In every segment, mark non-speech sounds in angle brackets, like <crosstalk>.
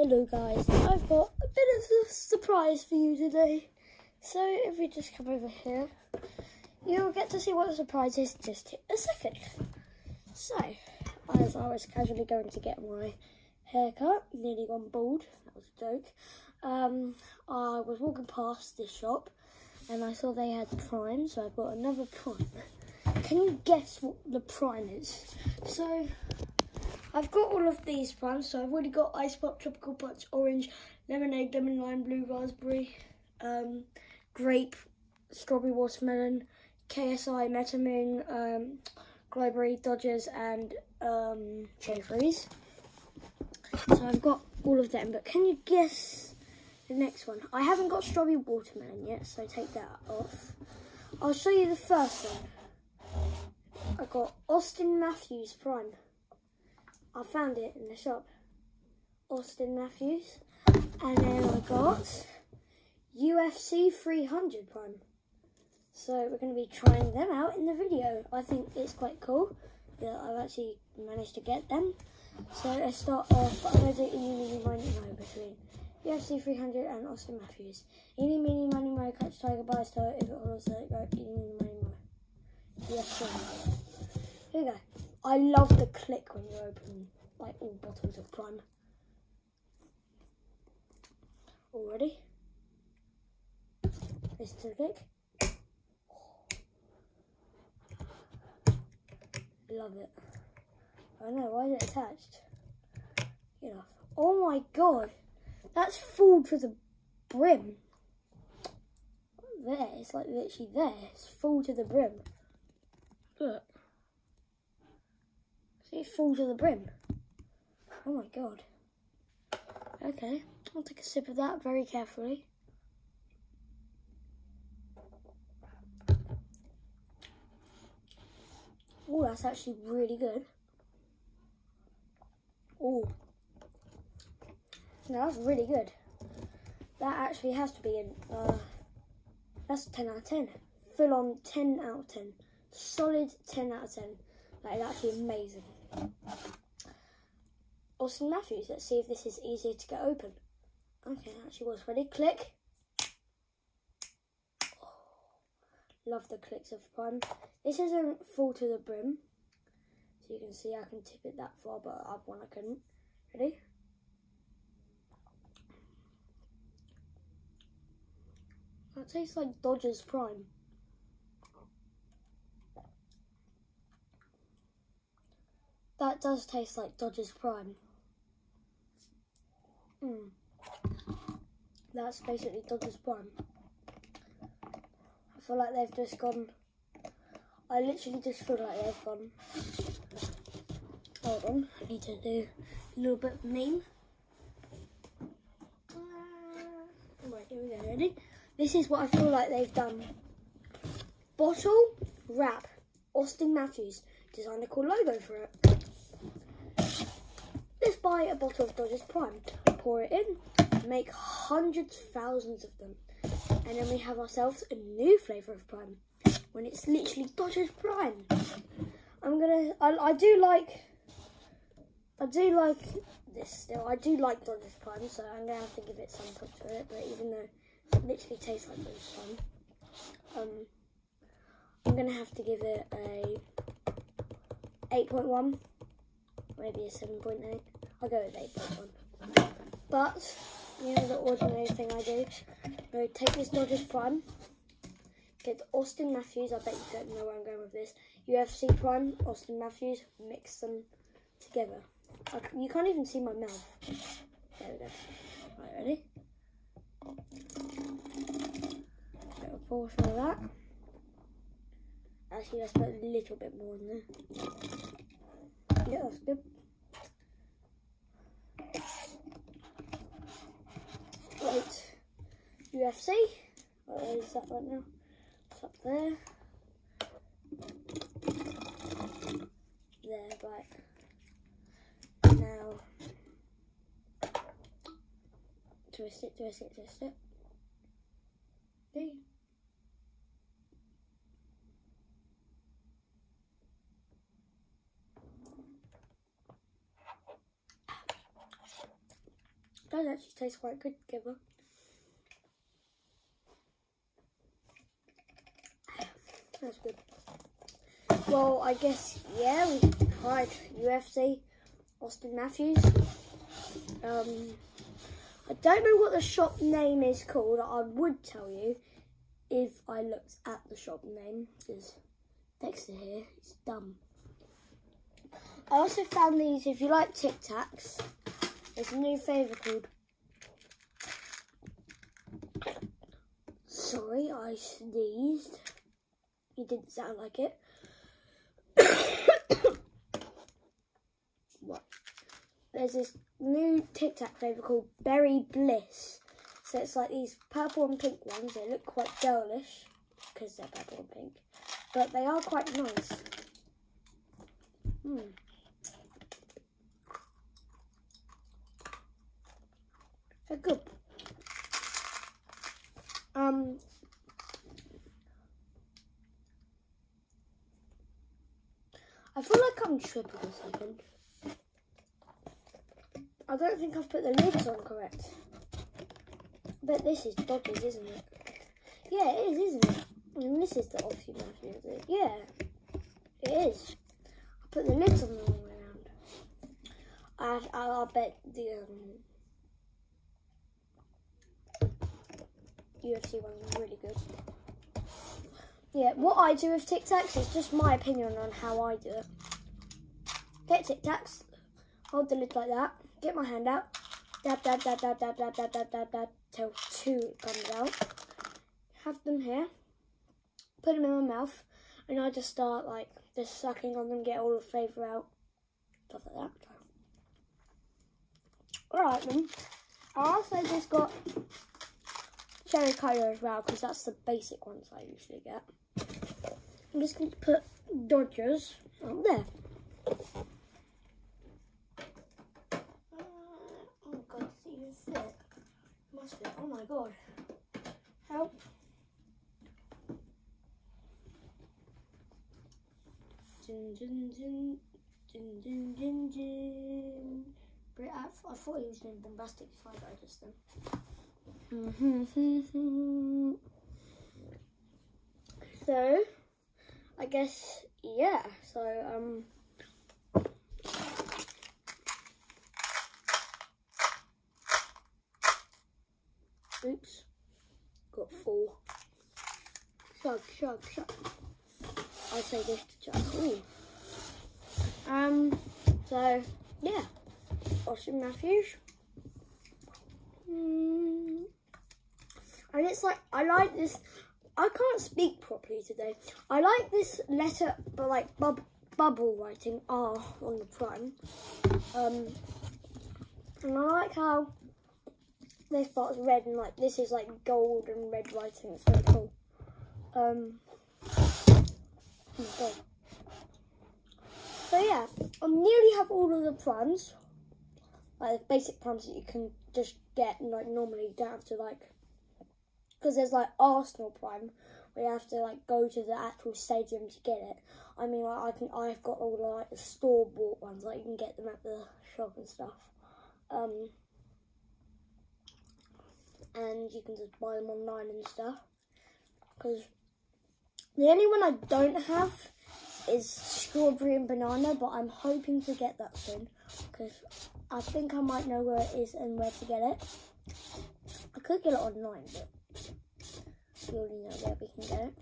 Hello guys, I've got a bit of a surprise for you today. So if we just come over here, you'll get to see what the surprise is in just a second. So, as I was casually going to get my haircut, nearly gone bald, that was a joke, um, I was walking past this shop and I saw they had Prime, so I bought another Prime. Can you guess what the Prime is? So, I've got all of these primes, so I've already got Ice Pop, Tropical Punch, Orange, Lemonade, Lemon Lime, Blue Raspberry, um, Grape, Strawberry Watermelon, KSI, Metamoon, um, Dodgers, and um, Cherry Freeze. So I've got all of them, but can you guess the next one? I haven't got Strawberry Watermelon yet, so take that off. I'll show you the first one. I got Austin Matthews Prime. I found it in the shop. Austin Matthews. And then I got UFC 300 Prime. So we're going to be trying them out in the video. I think it's quite cool that I've actually managed to get them. So let's start off. I'm going to do Eeny, Meeny, Miny, Mo between UFC 300 and Austin Matthews. Eeny, Meeny, Miny, Mo, catch tiger, by his toe, if it holds, let it go. Eeny, Meeny, Miny, sir. Here we go. I love the click when you open like all bottles of Prime. Already? Listen to the click. Love it. I know, why is it attached? Off. Oh my god! That's full to the brim. There, it's like literally there. It's full to the brim. Look. See, it full to the brim. Oh my god. Okay, I'll take a sip of that very carefully. Oh, that's actually really good. Oh, no, that's really good. That actually has to be in. Uh, that's 10 out of 10. Full on 10 out of 10. Solid 10 out of 10. That is actually amazing. Austin Matthews, let's see if this is easier to get open. Okay, actually was ready. Click. Oh, love the clicks of Prime. This isn't full to the brim. So you can see I can tip it that far, but up one I couldn't. Ready? That tastes like Dodgers Prime. That does taste like Dodgers Prime. Mm. That's basically Dodgers Prime. I feel like they've just gone. I literally just feel like they've gone. Hold on, I need to do a little bit of name. Right, here we go, ready? This is what I feel like they've done. Bottle, wrap, Austin Matthews, designed a cool logo for it. Buy a bottle of Dodgers Prime, pour it in, make hundreds, thousands of them, and then we have ourselves a new flavour of Prime when it's literally Dodgers Prime. I'm gonna, I, I do like, I do like this still. I do like Dodgers Prime, so I'm gonna have to give it some push for it. But even though it literally tastes like Dodgers Prime, um, I'm gonna have to give it a 8.1 maybe a 7.8. I'll go with 8.1. But, you know the ordinary thing I do? I take this Dodgers Prime, get Austin Matthews, I bet you don't know where I'm going with this, UFC Prime, Austin Matthews, mix them together. I, you can't even see my mouth. There we go. Right, ready? Get a portion of that. Actually, let's put a little bit more in there. Yeah, that's good. Right, UFC. Where is that right now? It's up there. There, right. Now, twist it, twist it, twist it. Okay. Does actually taste quite good together. That's good. Well, I guess, yeah, we tried UFC, Austin Matthews. Um, I don't know what the shop name is called. I would tell you if I looked at the shop name, because Dexter here is dumb. I also found these, if you like Tic Tacs, there's a new flavour called... Sorry, I sneezed. It didn't sound like it. <coughs> what? There's this new Tic Tac flavour called Berry Bliss. So it's like these purple and pink ones. They look quite girlish because they're purple and pink. But they are quite nice. Good. Um, I feel like I'm tripping a second. I don't think I've put the lids on correct. But this is Dodgers, isn't it? Yeah, it is, isn't it? And this is the Matthews, is it? Yeah, it is. I put the lids on the wrong way around. I, I, I bet the um, UFC one's really good. Yeah, what I do with Tic Tacs is just my opinion on how I do it. Get Tic Tacs, hold the lid like that, get my hand out, dab, dab, dab, dab, dab, dab, dab, dab, dab, dab, till two comes out. Have them here, put them in my mouth, and I just start like just sucking on them, get all the flavour out, stuff like that. Alright then, I also just got cherry cola as well because that's the basic ones I usually get. I'm just going to put Dodgers up there. Uh, oh god, does it fit? Must fit. Oh my god. Help. Dun, dun, dun, dun, dun, dun, dun. I, thought he was doing bombastic side eye just then. <laughs> so, I guess, yeah, so, um, oops, got four. Shug, shug, shug. I say this to Chuck. Ooh. Um, so, yeah, Austin Matthews. Mm. And it's like, I like this, I can't speak properly today. I like this letter, but like bub bubble writing R on the front. Um, and I like how this part's red and like this is like gold and red writing. It's very cool. Um, so yeah, I nearly have all of the primes. Like the basic primes that you can just get and like normally you don't have to like because there's like Arsenal Prime where you have to like go to the actual stadium to get it. I mean, like, I can I've got all the, like store bought ones, like you can get them at the shop and stuff. Um, and you can just buy them online and stuff. Because the only one I don't have is strawberry and banana, but I'm hoping to get that soon because I think I might know where it is and where to get it. I could get it online, but you already know where we can get it.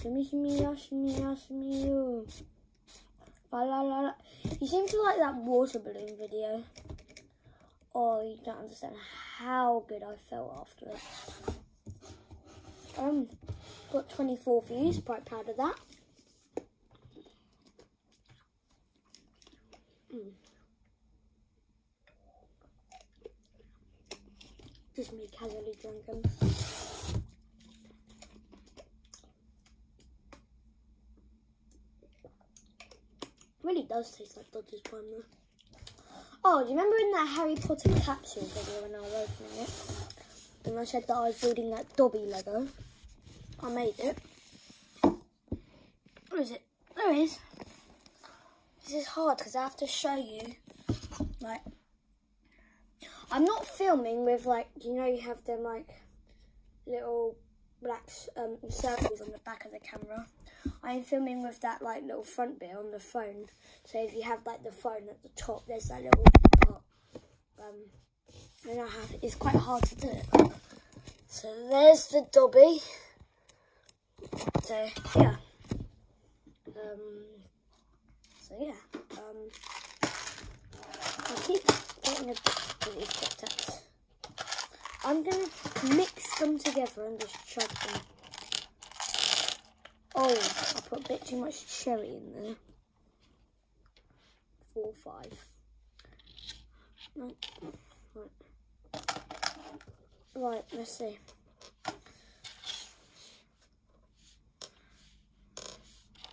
Shimmy, shimmy, ya, shimmy, ya, shimmy, you. La, la, la, la. You seem to like that water balloon video. Oh, you don't understand how good I felt after it. Um, got 24 views, quite proud of that. Mm. Just me casually drinking. Really does taste like Dodger's Prime though. Oh, do you remember in that Harry Potter capsule video when I was opening it? And I said that I was building that Dobby Lego. I made it. Where is it? There it is. This is hard because I have to show you, like, I'm not filming with like you know you have them like little black um, circles on the back of the camera. I'm filming with that like little front bit on the phone. So if you have like the phone at the top, there's that little part. Um, and I have it's quite hard to do it. So there's the Dobby. So yeah. Um, so yeah. Um, I keep getting a bit of these Tic Tacs. I'm going to mix them together and just chug them. Oh, I put a bit too much cherry in there. Four, five. Right. Right, let's see.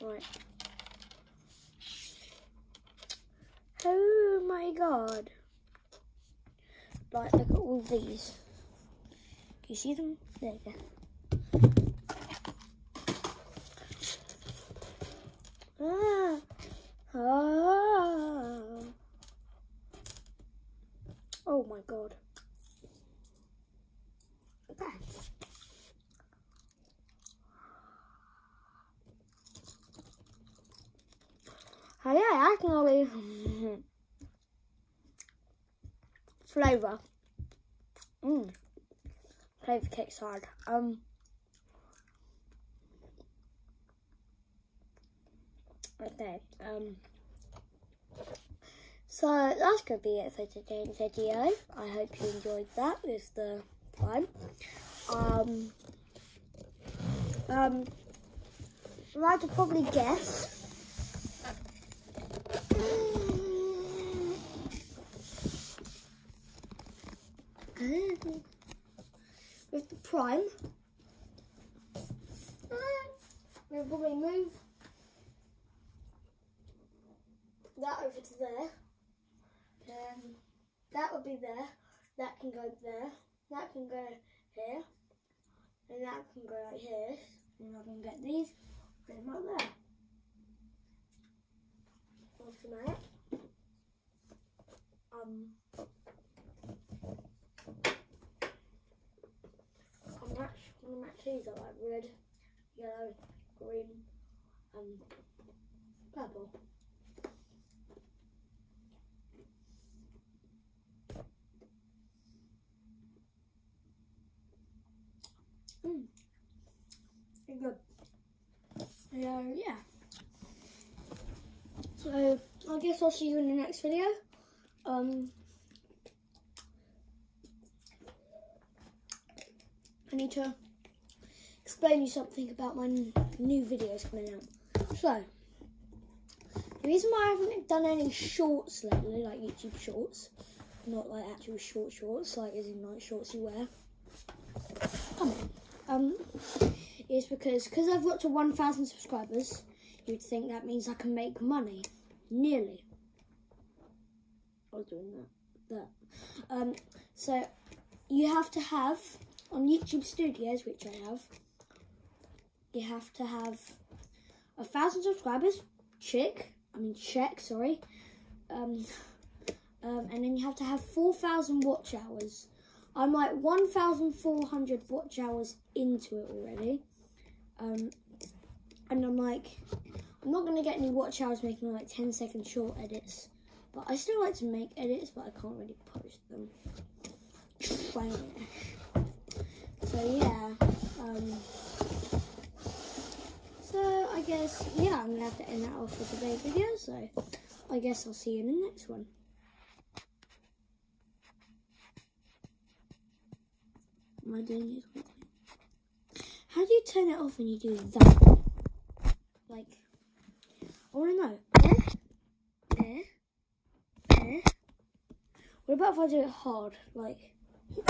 Right. Oh my god. Like, look at all these. Can you see them? There you go. Ah. Ah. Oh my god. Okay. Oh yeah, I can always <laughs> flavor. Mmm. Flavor cake's hard. Um. Okay. Um. So that's gonna be it for today's video. I hope you enjoyed that with the time. Um. Um. I could probably guess. <laughs> with the prime. We'll probably move that over to there. Then that would be there. That can go there. That can go here. And that can go right here. And I can get these. Put them up there. That. Um match one of are like red, yellow, green, and purple. Mm. Good. So yeah. So I guess I'll see you in the next video. Um. I need to explain you something about my new videos coming out. So, the reason why I haven't done any shorts lately, like YouTube shorts, not like actual short shorts, like as in like shorts you wear, come on, um, is because because I've got to 1,000 subscribers, you'd think that means I can make money, nearly. I was doing that, that. Um, so you have to have on YouTube Studios, which I have, you have to have a thousand subscribers, chick, I mean check, sorry, um, um, and then you have to have 4,000 watch hours. I'm like 1,400 watch hours into it already, um, and I'm like, I'm not going to get any watch hours making like 10 second short edits, but I still like to make edits, but I can't really post them. So yeah, um, guess, yeah, I'm gonna have to end that off for today's video, so I guess I'll see you in the next one. Am I doing this How do you turn it off when you do that? Like, I wanna know. Eh? Eh? Eh? What about if I do it hard? Like,